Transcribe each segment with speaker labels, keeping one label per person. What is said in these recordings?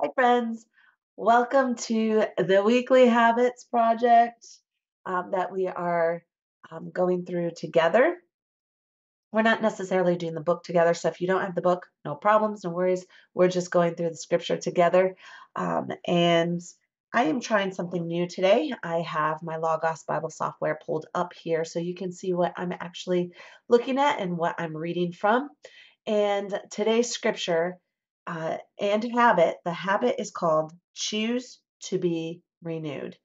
Speaker 1: Hi, friends. Welcome to the Weekly Habits Project um, that we are um, going through together. We're not necessarily doing the book together, so if you don't have the book, no problems, no worries. We're just going through the scripture together. Um, and I am trying something new today. I have my Logos Bible software pulled up here so you can see what I'm actually looking at and what I'm reading from. And today's scripture uh, and habit, the habit is called choose to be renewed.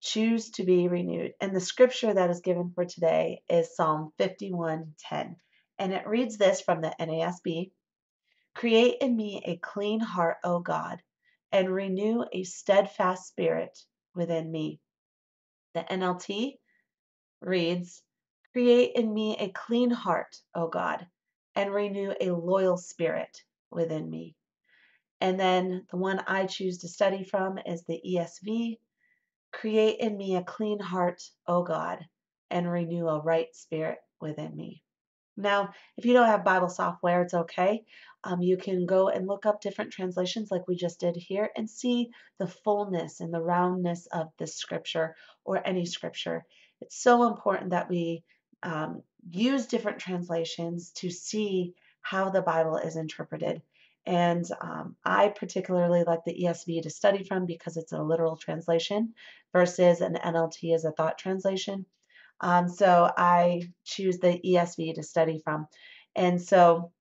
Speaker 1: Choose to be renewed. And the scripture that is given for today is Psalm 51:10. And it reads this from the NASB Create in me a clean heart, O God, and renew a steadfast spirit within me. The NLT reads Create in me a clean heart, O God, and renew a loyal spirit within me. And then the one I choose to study from is the ESV. Create in me a clean heart, O God, and renew a right spirit within me. Now, if you don't have Bible software, it's okay. Um, you can go and look up different translations like we just did here and see the fullness and the roundness of this scripture or any scripture. It's so important that we um, use different translations to see how the Bible is interpreted. And um, I particularly like the ESV to study from because it's a literal translation versus an NLT as a thought translation. Um, so I choose the ESV to study from. And so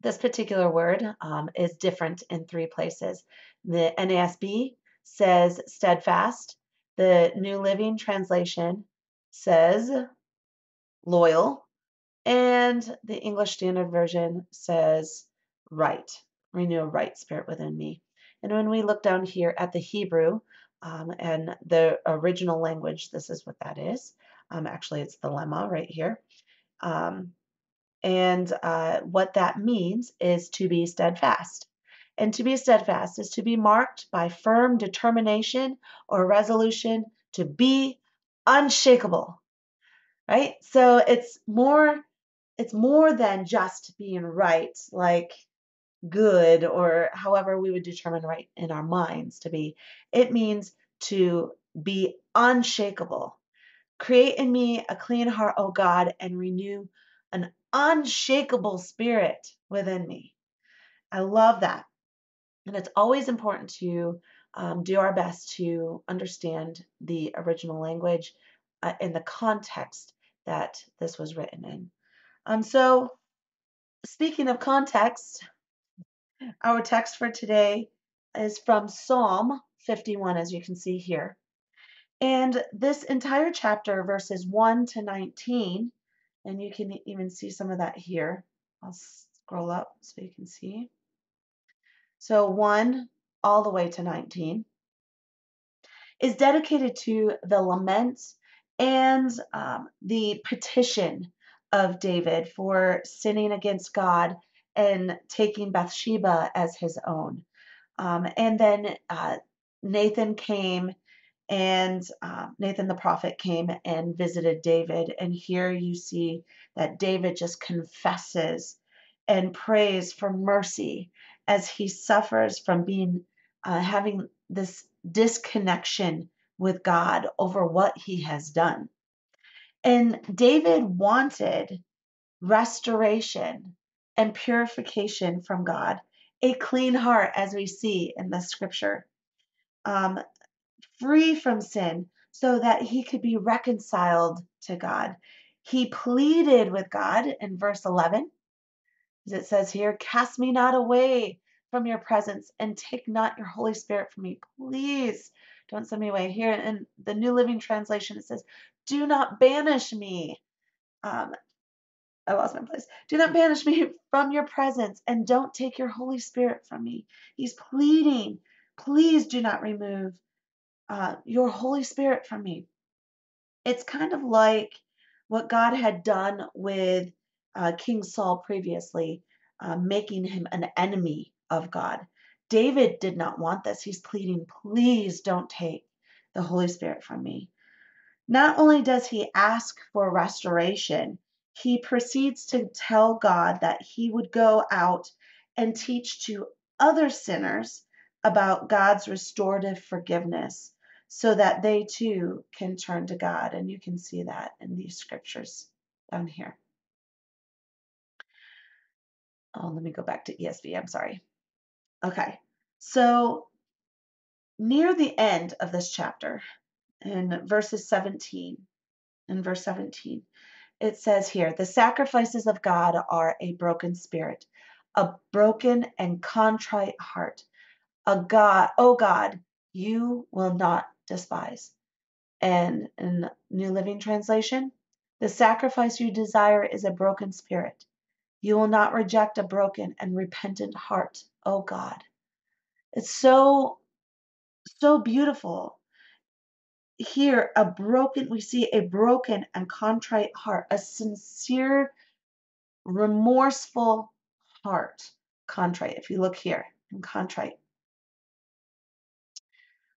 Speaker 1: this particular word um, is different in three places. The NASB says steadfast. The New Living Translation says loyal. And the English Standard Version says right, renew a right spirit within me. And when we look down here at the Hebrew um, and the original language, this is what that is. Um, actually, it's the lemma right here. Um, and uh, what that means is to be steadfast. And to be steadfast is to be marked by firm determination or resolution to be unshakable. Right? So it's more it's more than just being right, like good or however we would determine right in our minds to be. It means to be unshakable. Create in me a clean heart, O God, and renew an unshakable spirit within me. I love that. And it's always important to um, do our best to understand the original language uh, in the context that this was written in. Um, so, speaking of context, our text for today is from Psalm 51, as you can see here. And this entire chapter, verses 1 to 19, and you can even see some of that here. I'll scroll up so you can see. So 1 all the way to 19 is dedicated to the lament and um, the petition of David for sinning against God and taking Bathsheba as his own. Um, and then uh, Nathan came and uh, Nathan the prophet came and visited David. And here you see that David just confesses and prays for mercy as he suffers from being uh, having this disconnection with God over what he has done. And David wanted restoration and purification from God, a clean heart, as we see in the scripture. Um, free from sin so that he could be reconciled to God. He pleaded with God in verse 11, as it says here, Cast me not away from your presence and take not your Holy Spirit from me. Please don't send me away. Here in the New Living Translation, it says, Do not banish me. Um, I lost my place. Do not banish me from your presence and don't take your Holy Spirit from me. He's pleading, please do not remove uh, your Holy Spirit from me. It's kind of like what God had done with uh, King Saul previously, uh, making him an enemy of God. David did not want this. He's pleading, please don't take the Holy Spirit from me. Not only does he ask for restoration, he proceeds to tell God that he would go out and teach to other sinners about God's restorative forgiveness so that they too can turn to God. And you can see that in these scriptures down here. Oh, let me go back to ESV. I'm sorry. Okay. So, near the end of this chapter, in verses 17, in verse 17, it says here, the sacrifices of God are a broken spirit, a broken and contrite heart. A God, oh God, you will not despise. And in New Living Translation, the sacrifice you desire is a broken spirit. You will not reject a broken and repentant heart, oh God. It's so, so beautiful. Here, a broken, we see a broken and contrite heart, a sincere, remorseful heart. Contrite, if you look here, in contrite.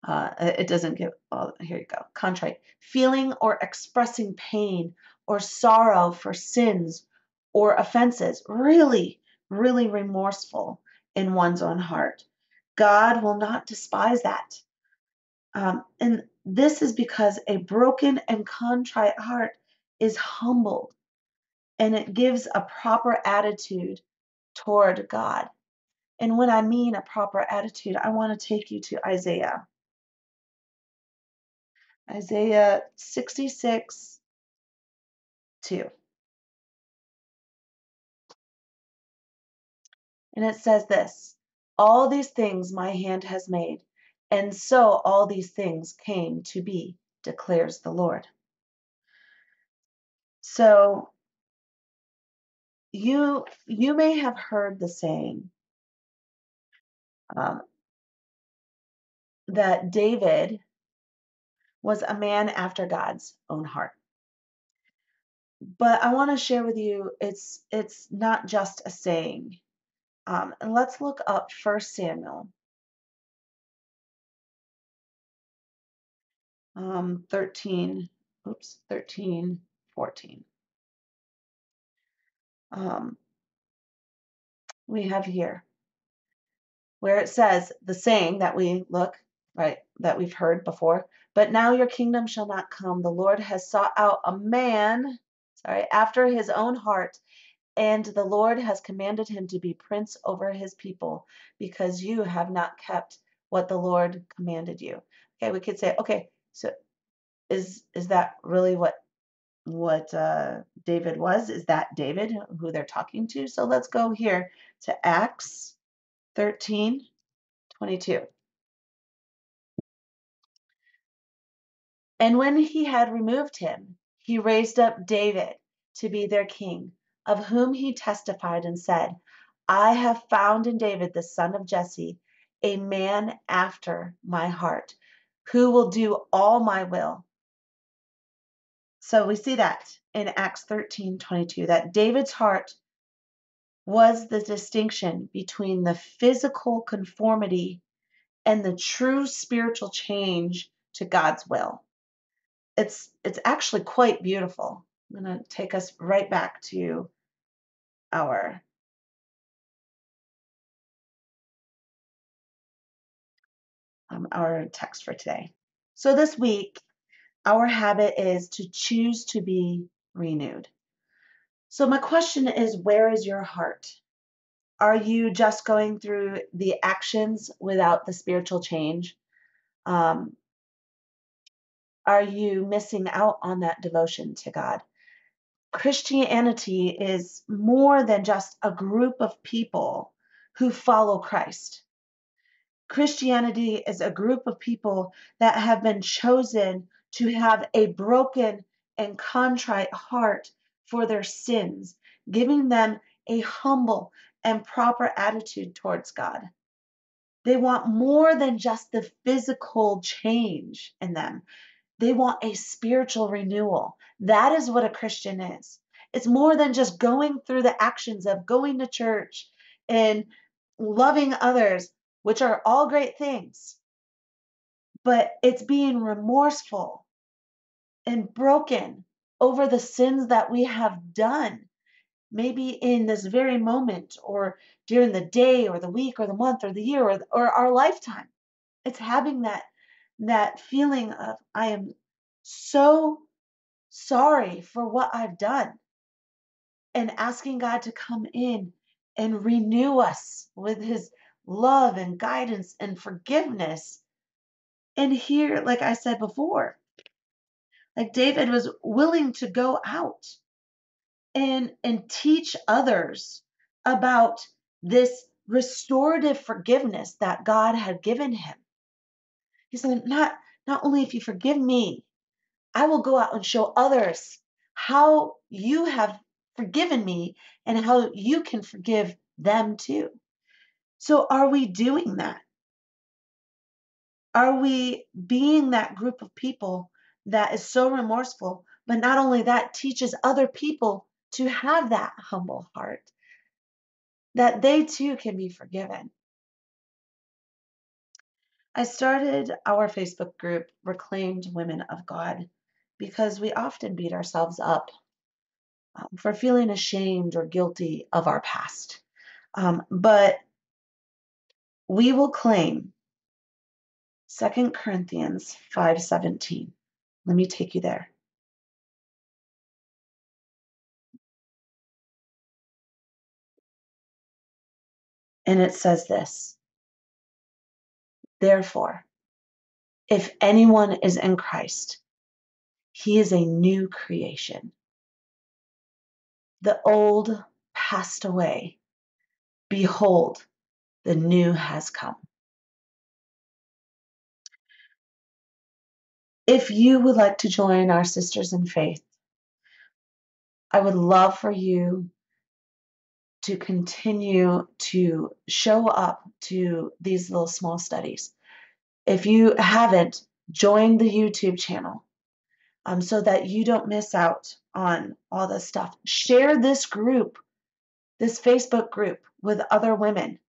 Speaker 1: Uh, it doesn't give, oh, here you go. Contrite. Feeling or expressing pain or sorrow for sins or offenses. Really, really remorseful in one's own heart. God will not despise that. Um, and this is because a broken and contrite heart is humbled and it gives a proper attitude toward God. And when I mean a proper attitude, I want to take you to Isaiah. Isaiah 66 2. And it says this All these things my hand has made, and so all these things came to be, declares the Lord. So you you may have heard the saying um, that David was a man after God's own heart. But I want to share with you it's it's not just a saying. Um, and let's look up First Samuel um, 13, oops, 13, 14. Um, we have here where it says the saying that we look, right, that we've heard before, but now your kingdom shall not come. The Lord has sought out a man, sorry, after his own heart, and the Lord has commanded him to be prince over his people because you have not kept what the Lord commanded you. Okay, we could say, okay, so is is that really what what uh, David was? Is that David who they're talking to? So let's go here to Acts 13, 22. And when he had removed him, he raised up David to be their king, of whom he testified and said, I have found in David the son of Jesse a man after my heart, who will do all my will. So we see that in Acts 13 22, that David's heart was the distinction between the physical conformity and the true spiritual change to God's will. It's it's actually quite beautiful. I'm going to take us right back to our um, our text for today. So this week, our habit is to choose to be renewed. So my question is, where is your heart? Are you just going through the actions without the spiritual change? Um, are you missing out on that devotion to God? Christianity is more than just a group of people who follow Christ. Christianity is a group of people that have been chosen to have a broken and contrite heart for their sins, giving them a humble and proper attitude towards God. They want more than just the physical change in them. They want a spiritual renewal. That is what a Christian is. It's more than just going through the actions of going to church and loving others, which are all great things. But it's being remorseful and broken over the sins that we have done maybe in this very moment or during the day or the week or the month or the year or, or our lifetime. It's having that that feeling of I am so sorry for what I've done and asking God to come in and renew us with his love and guidance and forgiveness. And here, like I said before, like David was willing to go out and and teach others about this restorative forgiveness that God had given him. He said, not not only if you forgive me, I will go out and show others how you have forgiven me and how you can forgive them too. So, are we doing that? Are we being that group of people that is so remorseful, but not only that, teaches other people to have that humble heart, that they too can be forgiven? I started our Facebook group, Reclaimed Women of God, because we often beat ourselves up um, for feeling ashamed or guilty of our past. Um, but we will claim 2 Corinthians 5:17. Let me take you there. And it says this. Therefore, if anyone is in Christ, he is a new creation. The old passed away. Behold, the new has come. If you would like to join our sisters in faith, I would love for you to continue to show up to these little small studies. If you haven't, join the YouTube channel um, so that you don't miss out on all this stuff. Share this group, this Facebook group, with other women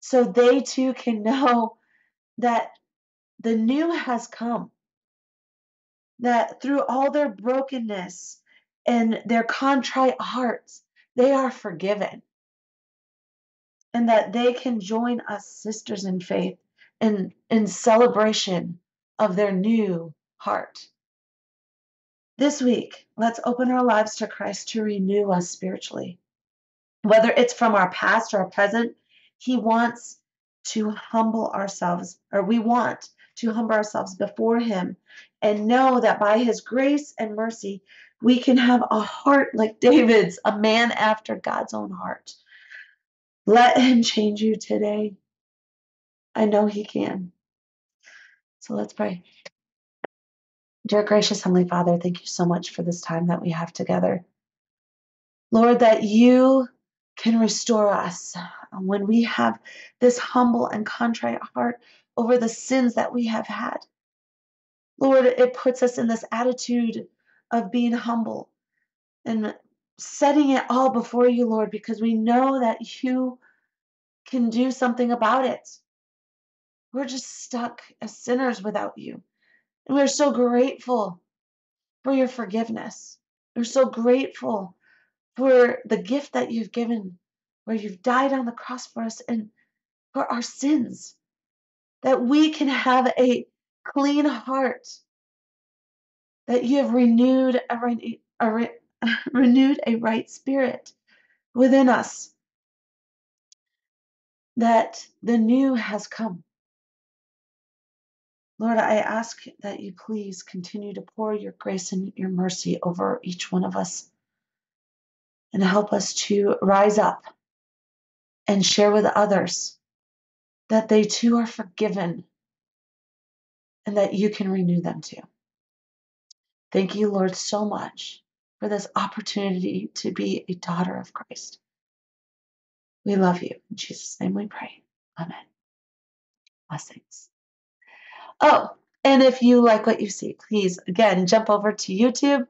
Speaker 1: so they too can know that the new has come that through all their brokenness and their contrite hearts, they are forgiven. And that they can join us sisters in faith in, in celebration of their new heart. This week, let's open our lives to Christ to renew us spiritually. Whether it's from our past or our present, He wants to humble ourselves, or we want to humble ourselves before Him and know that by His grace and mercy, we can have a heart like David's, a man after God's own heart. Let Him change you today. I know He can. So let's pray. Dear gracious Heavenly Father, thank you so much for this time that we have together. Lord, that you can restore us when we have this humble and contrite heart over the sins that we have had. Lord, it puts us in this attitude of being humble and setting it all before you, Lord, because we know that you can do something about it. We're just stuck as sinners without you. And we're so grateful for your forgiveness. We're so grateful for the gift that you've given, where you've died on the cross for us and for our sins, that we can have a clean heart, that you have renewed a, a, renewed a right spirit within us, that the new has come. Lord, I ask that you please continue to pour your grace and your mercy over each one of us and help us to rise up and share with others that they too are forgiven and that you can renew them too. Thank you, Lord, so much for this opportunity to be a daughter of Christ. We love you. In Jesus' name we pray. Amen. Blessings. Oh, and if you like what you see, please again jump over to YouTube.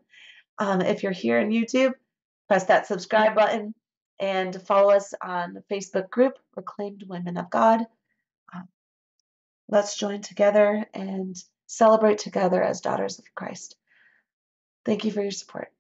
Speaker 1: Um, if you're here in YouTube, press that subscribe button and follow us on the Facebook group, Reclaimed Women of God. Um, let's join together and celebrate together as daughters of Christ. Thank you for your support.